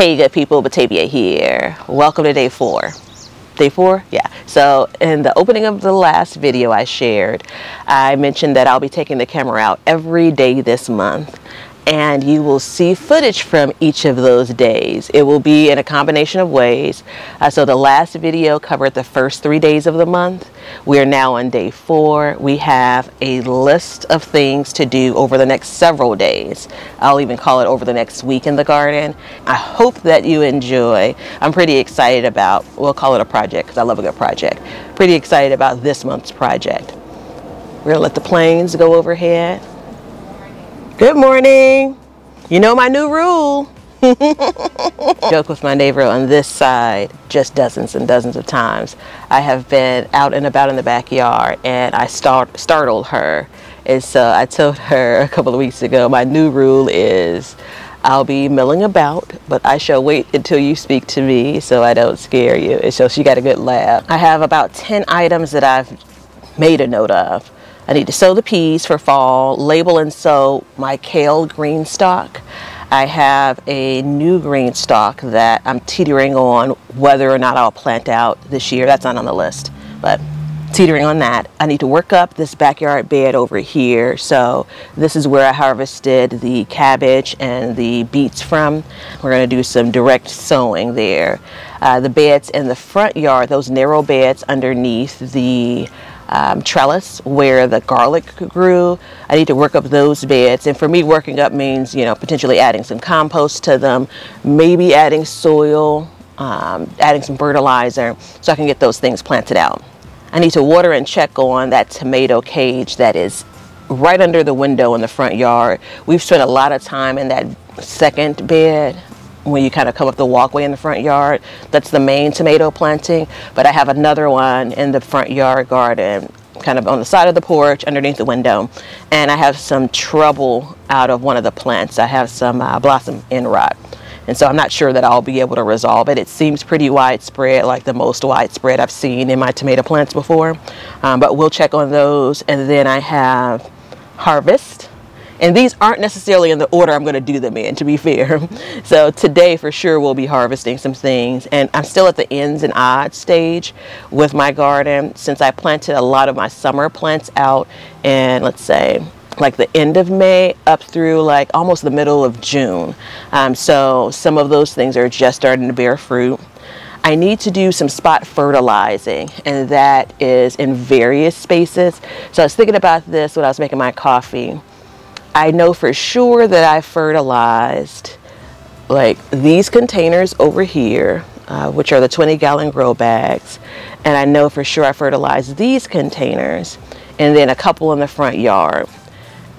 Hey good people, Batavia here. Welcome to day four. Day four? Yeah. So in the opening of the last video I shared, I mentioned that I'll be taking the camera out every day this month and you will see footage from each of those days. It will be in a combination of ways. Uh, so the last video covered the first three days of the month. We are now on day four. We have a list of things to do over the next several days. I'll even call it over the next week in the garden. I hope that you enjoy. I'm pretty excited about, we'll call it a project because I love a good project. Pretty excited about this month's project. We're gonna let the planes go overhead. Good morning. You know my new rule. Joke with my neighbor on this side just dozens and dozens of times. I have been out and about in the backyard and I start, startled her. And so I told her a couple of weeks ago, my new rule is I'll be milling about, but I shall wait until you speak to me so I don't scare you. And so she got a good laugh. I have about 10 items that I've made a note of. I need to sow the peas for fall, label and sow my kale green stalk. I have a new green stalk that I'm teetering on whether or not I'll plant out this year. That's not on the list, but teetering on that. I need to work up this backyard bed over here. So this is where I harvested the cabbage and the beets from. We're gonna do some direct sowing there. Uh, the beds in the front yard, those narrow beds underneath the um, trellis where the garlic grew. I need to work up those beds. And for me, working up means, you know, potentially adding some compost to them, maybe adding soil, um, adding some fertilizer so I can get those things planted out. I need to water and check on that tomato cage that is right under the window in the front yard. We've spent a lot of time in that second bed when you kind of come up the walkway in the front yard. That's the main tomato planting, but I have another one in the front yard garden kind of on the side of the porch underneath the window and I have some trouble out of one of the plants. I have some uh, blossom end rot and so I'm not sure that I'll be able to resolve it. It seems pretty widespread, like the most widespread I've seen in my tomato plants before, um, but we'll check on those and then I have harvest and these aren't necessarily in the order I'm going to do them in, to be fair. So today for sure we'll be harvesting some things. And I'm still at the ends and odds stage with my garden since I planted a lot of my summer plants out in, let's say, like the end of May up through like almost the middle of June. Um, so some of those things are just starting to bear fruit. I need to do some spot fertilizing and that is in various spaces. So I was thinking about this when I was making my coffee. I know for sure that I fertilized like these containers over here, uh, which are the 20 gallon grow bags. And I know for sure I fertilized these containers and then a couple in the front yard.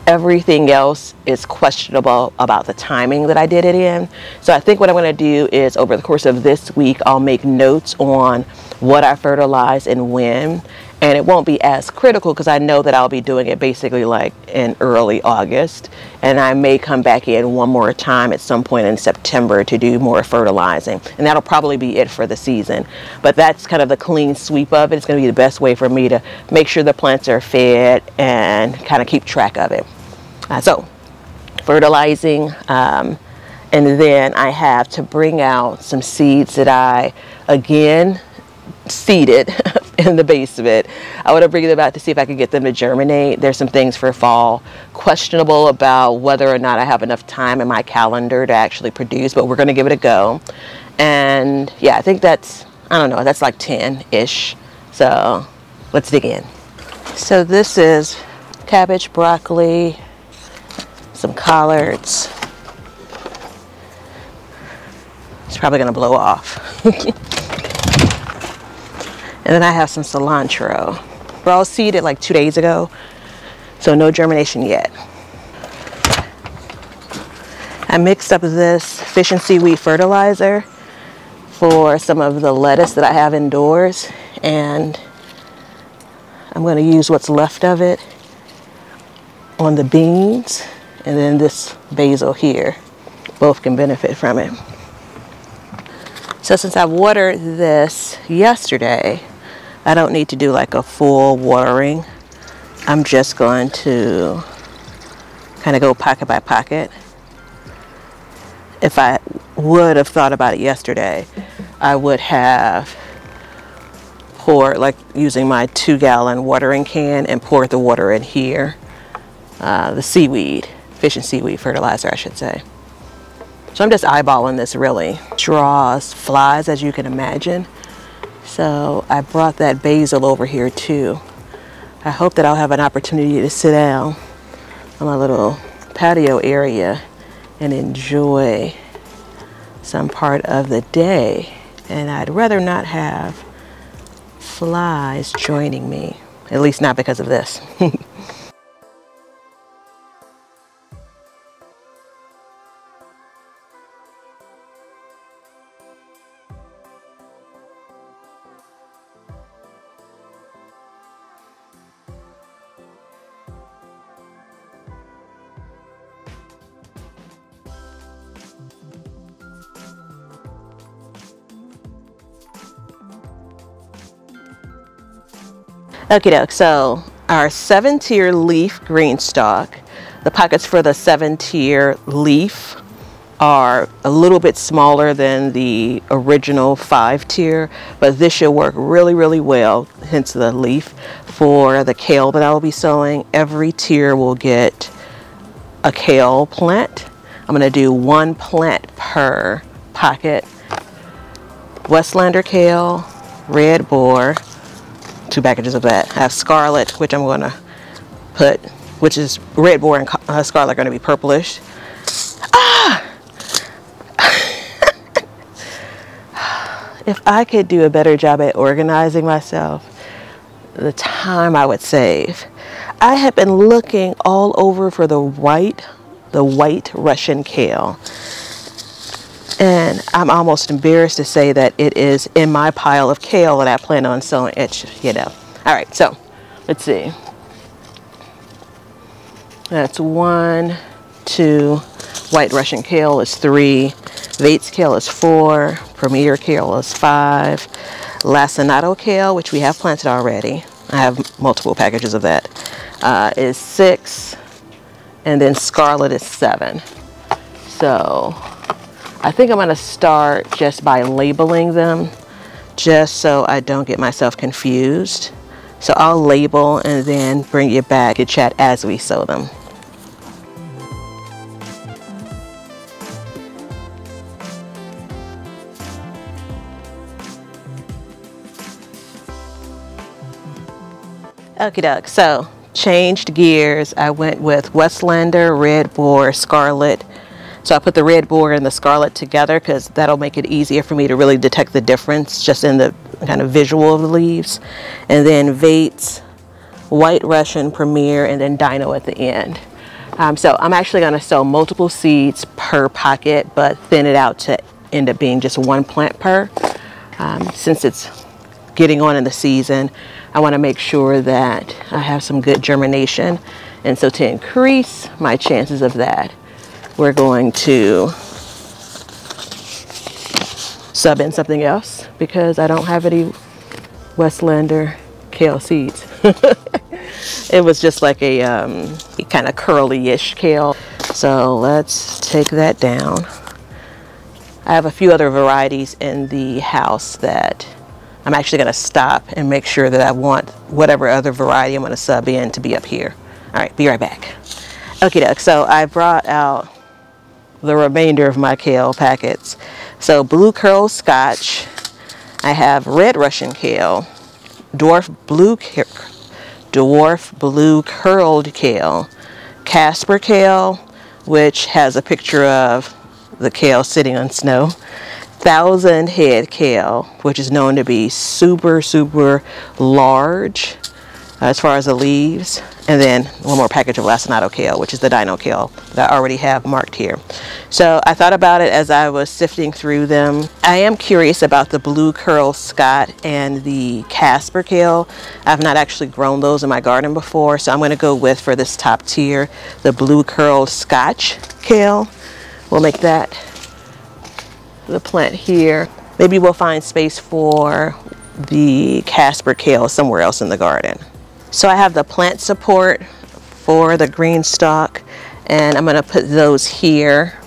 Everything else is questionable about the timing that I did it in. So I think what I'm going to do is over the course of this week, I'll make notes on what I fertilized and when and it won't be as critical because I know that I'll be doing it basically like in early August. And I may come back in one more time at some point in September to do more fertilizing. And that'll probably be it for the season. But that's kind of the clean sweep of it. It's going to be the best way for me to make sure the plants are fed and kind of keep track of it. Uh, so fertilizing um, and then I have to bring out some seeds that I again seeded in the basement. I want to bring them out to see if I can get them to germinate. There's some things for fall. Questionable about whether or not I have enough time in my calendar to actually produce, but we're going to give it a go. And yeah, I think that's, I don't know, that's like 10-ish. So let's dig in. So this is cabbage, broccoli, some collards. It's probably going to blow off. And then I have some cilantro. We're all seeded like two days ago, so no germination yet. I mixed up this fish and seaweed fertilizer for some of the lettuce that I have indoors and I'm going to use what's left of it on the beans and then this basil here. Both can benefit from it. So since I watered this yesterday, I don't need to do like a full watering. I'm just going to kind of go pocket by pocket. If I would have thought about it yesterday, I would have poured, like using my two gallon watering can and poured the water in here. Uh, the seaweed, fish and seaweed fertilizer, I should say. So I'm just eyeballing this really. Draws flies, as you can imagine. So I brought that basil over here too. I hope that I'll have an opportunity to sit down on my little patio area and enjoy some part of the day. And I'd rather not have flies joining me, at least not because of this. Okay, doke. So our seven tier leaf green stalk, the pockets for the seven tier leaf are a little bit smaller than the original five tier, but this should work really, really well, hence the leaf. For the kale that I will be sowing, every tier will get a kale plant. I'm gonna do one plant per pocket. Westlander kale, Redbor, two packages of that. I have scarlet, which I'm to put, which is Redbor and uh, scarlet going to be purplish. Ah! if I could do a better job at organizing myself, the time I would save. I have been looking all over for the white, the white Russian kale. And I'm almost embarrassed to say that it is in my pile of kale that I plan on sowing it, you know. All right, so let's see. That's one, two, white Russian kale is three, Vates kale is four, Premier kale is five, Lacinato kale, which we have planted already, I have multiple packages of that, uh, is six, and then scarlet is seven. So I think I'm going to start just by labeling them just so I don't get myself confused. So I'll label and then bring you back to chat as we sow them. Okay, doke. So changed gears. I went with Westlander, Redbor, Scarlet, so I put the Redbor and the scarlet together because that'll make it easier for me to really detect the difference just in the kind of visual of the leaves. And then Vates, White Russian, Premier, and then Dino at the end. Um, so I'm actually going to sow multiple seeds per pocket, but thin it out to end up being just one plant per. Um, since it's getting on in the season, I want to make sure that I have some good germination. And so to increase my chances of that, we're going to sub in something else because I don't have any Westlander kale seeds. it was just like a um, kind of curly-ish kale. So let's take that down. I have a few other varieties in the house that I'm actually going to stop and make sure that I want whatever other variety I'm to sub in to be up here. All right, be right back. Okay, doke. So I brought out the remainder of my kale packets. So blue curl scotch. I have red Russian kale, dwarf blue dwarf blue curled kale, Casper kale, which has a picture of the kale sitting on snow, thousand head kale, which is known to be super, super large uh, as far as the leaves. And then one more package of lacinato kale, which is the dino kale that I already have marked here. So I thought about it as I was sifting through them. I am curious about the blue curl Scott and the Casper kale. I've not actually grown those in my garden before, so I'm going to go with, for this top tier, the blue curled Scotch kale. We'll make that the plant here. Maybe we'll find space for the Casper kale somewhere else in the garden. So I have the plant support for the green stalk and I'm going to put those here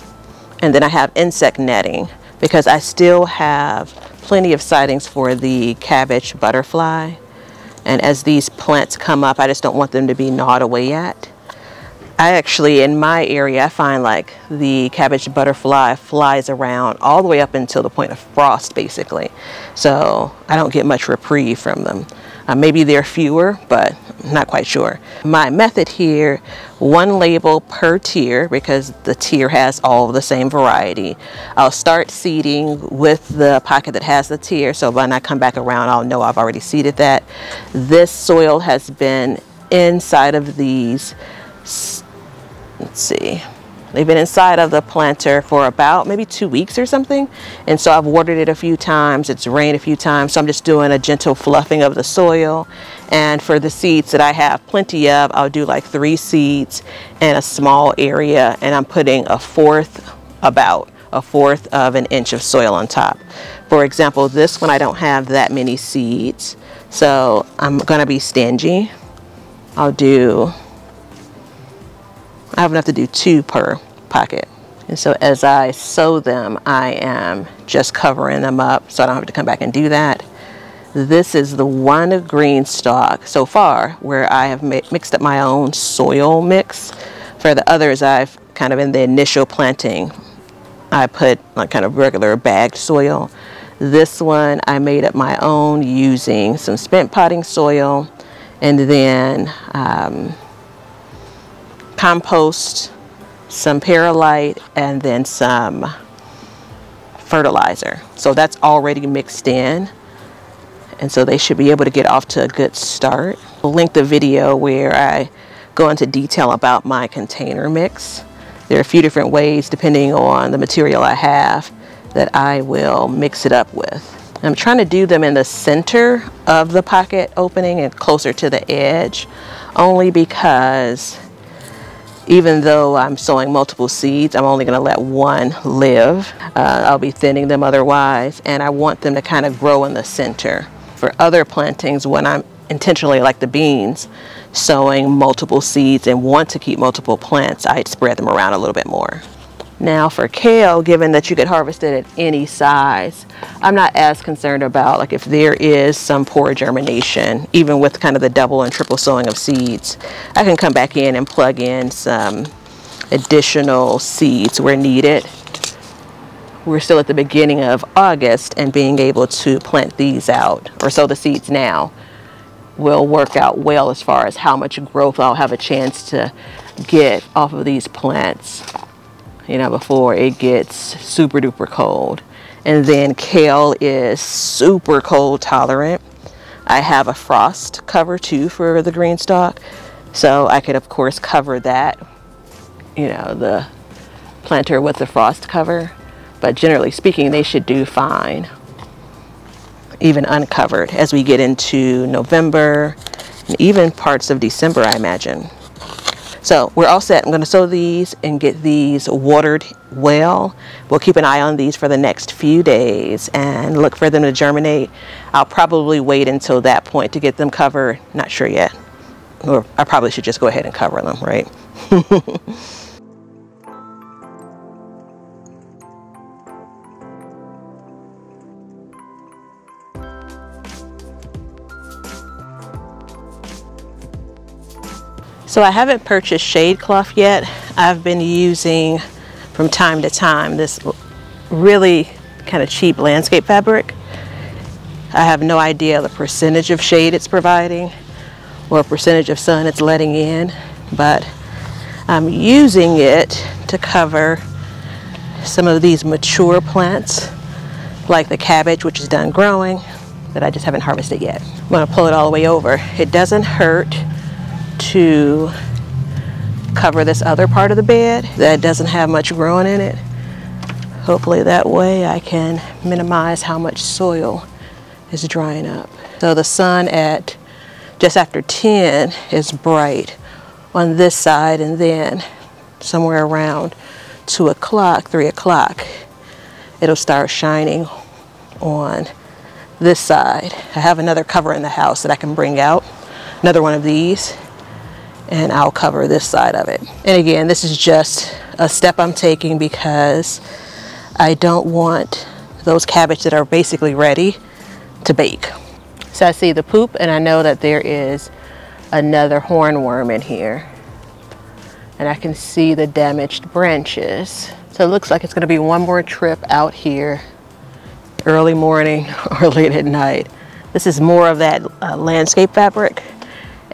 And then I have insect netting because I still have plenty of sightings for the cabbage butterfly. And as these plants come up, I just don't want them to be gnawed away at. I actually, in my area, I find like the cabbage butterfly flies around all the way up until the point of frost, basically. So I don't get much reprieve from them. Uh, maybe there are fewer, but not quite sure. My method here, one label per tier because the tier has all the same variety. I'll start seeding with the pocket that has the tier, so when I come back around, I'll know I've already seeded that. This soil has been inside of these let's see, they've been inside of the planter for about maybe two weeks or something. And so I've watered it a few times, it's rained a few times. So I'm just doing a gentle fluffing of the soil. And for the seeds that I have plenty of, I'll do like three seeds in a small area. And I'm putting a fourth, about a fourth of an inch of soil on top. For example, this one I don't have that many seeds. So I'm gonna be stingy. I'll do I have enough to do two per pocket. And so as I sow them, I am just covering them up so I don't have to come back and do that. This is the one green stalk so far where I have mixed up my own soil mix. For the others, I've kind of in the initial planting, I put like kind of regular bagged soil. This one I made up my own using some spent potting soil and then um, compost, some perlite, and then some fertilizer. So that's already mixed in. And so they should be able to get off to a good start. I'll link the video where I go into detail about my container mix. There are a few different ways, depending on the material I have, that I will mix it up with. I'm trying to do them in the center of the pocket opening and closer to the edge, only because even though I'm sowing multiple seeds, I'm only going to let one live. Uh, I'll be thinning them otherwise, and I want them to kind of grow in the center. For other plantings, when I'm intentionally, like the beans, sowing multiple seeds and want to keep multiple plants, I'd spread them around a little bit more. Now for kale, given that you could harvest it at any size, I'm not as concerned about like if there is some poor germination, even with kind of the double and triple sowing of seeds, I can come back in and plug in some additional seeds where needed. We're still at the beginning of August and being able to plant these out or sow the seeds now will work out well as far as how much growth I'll have a chance to get off of these plants you know, before it gets super duper cold. And then kale is super cold tolerant. I have a frost cover too for the green stalk. So I could of course cover that, you know, the planter with the frost cover. But generally speaking, they should do fine, even uncovered as we get into November and even parts of December, I imagine. So we're all set. I'm going to sow these and get these watered well. We'll keep an eye on these for the next few days and look for them to germinate. I'll probably wait until that point to get them covered. Not sure yet. Or I probably should just go ahead and cover them, right? So I haven't purchased shade cloth yet. I've been using from time to time this really kind of cheap landscape fabric. I have no idea the percentage of shade it's providing or percentage of sun it's letting in, but I'm using it to cover some of these mature plants like the cabbage which is done growing that I just haven't harvested yet. I'm gonna pull it all the way over. It doesn't hurt to cover this other part of the bed that doesn't have much growing in it. Hopefully that way I can minimize how much soil is drying up. So the sun at just after 10 is bright on this side and then somewhere around 2 o'clock, 3 o'clock, it'll start shining on this side. I have another cover in the house that I can bring out, another one of these and I'll cover this side of it. And again, this is just a step I'm taking because I don't want those cabbage that are basically ready to bake. So I see the poop and I know that there is another hornworm in here. And I can see the damaged branches. So it looks like it's gonna be one more trip out here early morning or late at night. This is more of that uh, landscape fabric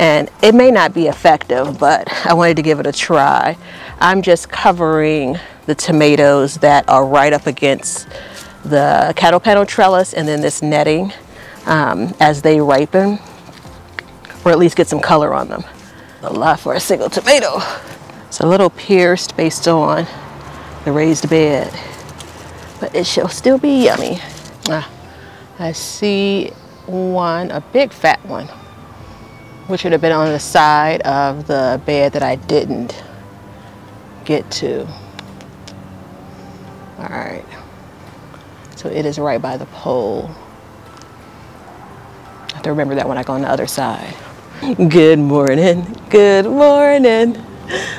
and it may not be effective, but I wanted to give it a try. I'm just covering the tomatoes that are right up against the cattle panel trellis and then this netting um, as they ripen, or at least get some color on them. A lot for a single tomato. It's a little pierced based on the raised bed, but it shall still be yummy. Ah, I see one, a big fat one, which would have been on the side of the bed that I didn't get to. All right. So it is right by the pole. I have to remember that when I go on the other side. Good morning. Good morning.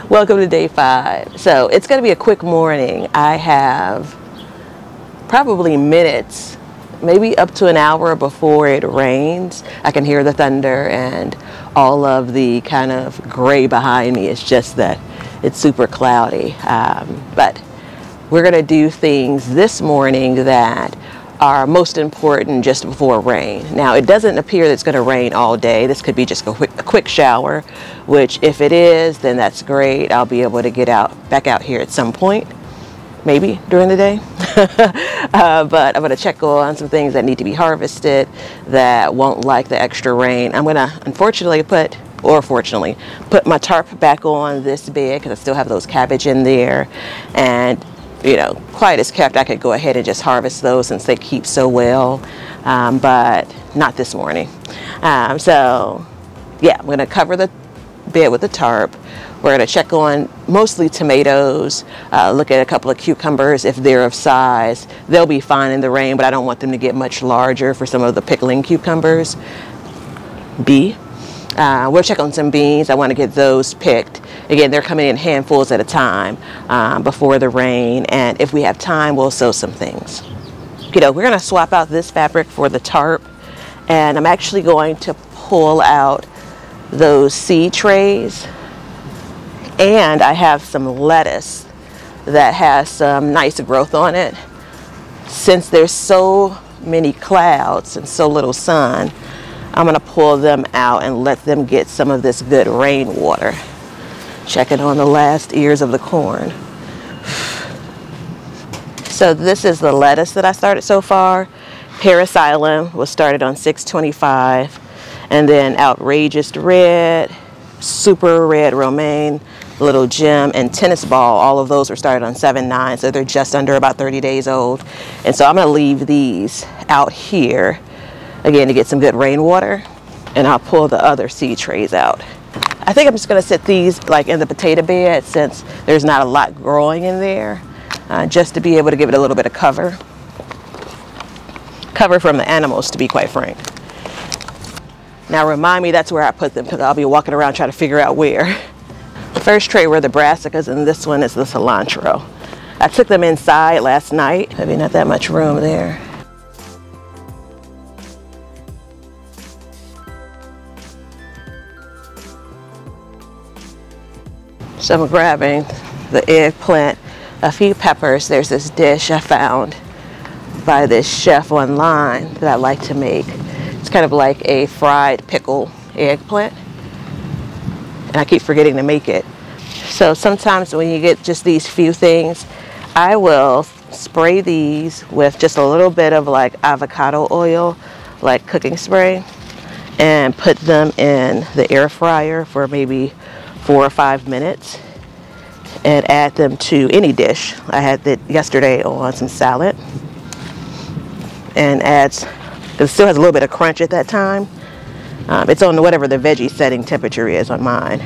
Welcome to day five. So it's going to be a quick morning. I have probably minutes, maybe up to an hour before it rains. I can hear the thunder and all of the kind of gray behind me. It's just that it's super cloudy. Um, but we're going to do things this morning that are most important just before rain. Now, it doesn't appear that it's going to rain all day. This could be just a quick, a quick, shower, which if it is, then that's great. I'll be able to get out back out here at some point, maybe during the day. uh, but I'm going to check on some things that need to be harvested that won't like the extra rain. I'm going to unfortunately put or fortunately put my tarp back on this bed because I still have those cabbage in there and you know, quiet as kept, I could go ahead and just harvest those since they keep so well, um, but not this morning. Um, so yeah, I'm gonna cover the bed with a tarp. We're gonna check on mostly tomatoes, uh, look at a couple of cucumbers if they're of size. They'll be fine in the rain, but I don't want them to get much larger for some of the pickling cucumbers. B, uh, we'll check on some beans. I want to get those picked. Again, they're coming in handfuls at a time um, before the rain. And if we have time, we'll sow some things. You know, we're going to swap out this fabric for the tarp. And I'm actually going to pull out those seed trays. And I have some lettuce that has some nice growth on it. Since there's so many clouds and so little sun, I'm going to pull them out and let them get some of this good rainwater. Checking on the last ears of the corn. So this is the lettuce that I started so far. Island was started on 625 and then outrageous red, super red romaine, little gem and tennis ball all of those were started on 7-9 so they're just under about 30 days old and so I'm going to leave these out here again to get some good rainwater and I'll pull the other seed trays out. I think I'm just going to set these like in the potato bed since there's not a lot growing in there uh, just to be able to give it a little bit of cover. Cover from the animals to be quite frank. Now remind me that's where I put them because I'll be walking around trying to figure out where. The first tray were the brassicas and this one is the cilantro. I took them inside last night. Maybe not that much room there. So I'm grabbing the eggplant, a few peppers. There's this dish I found by this chef online that I like to make. It's kind of like a fried pickle eggplant. And I keep forgetting to make it. So sometimes when you get just these few things, I will spray these with just a little bit of like avocado oil, like cooking spray, and put them in the air fryer for maybe four or five minutes and add them to any dish. I had that yesterday on some salad and adds, it still has a little bit of crunch at that time. Um, it's on whatever the veggie setting temperature is on mine.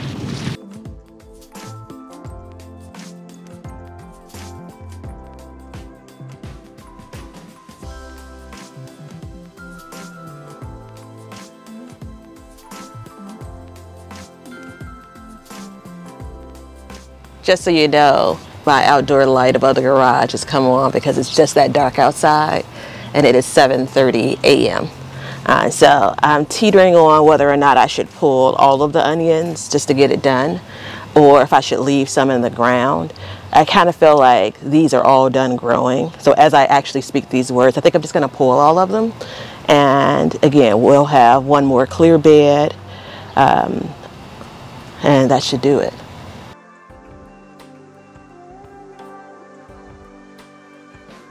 just so you know, my outdoor light above the garage has come on because it's just that dark outside and it is 7.30 a.m. Uh, so I'm teetering on whether or not I should pull all of the onions just to get it done or if I should leave some in the ground. I kind of feel like these are all done growing. So as I actually speak these words, I think I'm just going to pull all of them. And again, we'll have one more clear bed um, and that should do it.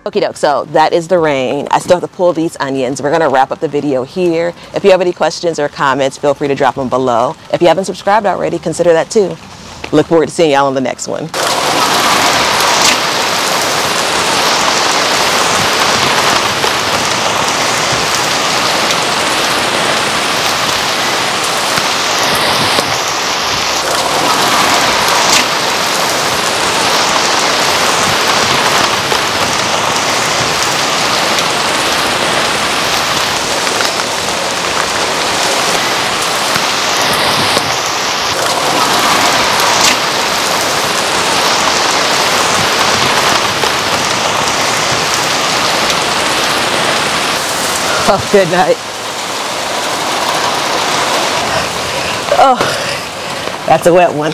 Okie doke, so that is the rain. I still have to pull these onions. We're gonna wrap up the video here. If you have any questions or comments, feel free to drop them below. If you haven't subscribed already, consider that too. Look forward to seeing y'all on the next one. Oh, good night. Oh, that's a wet one.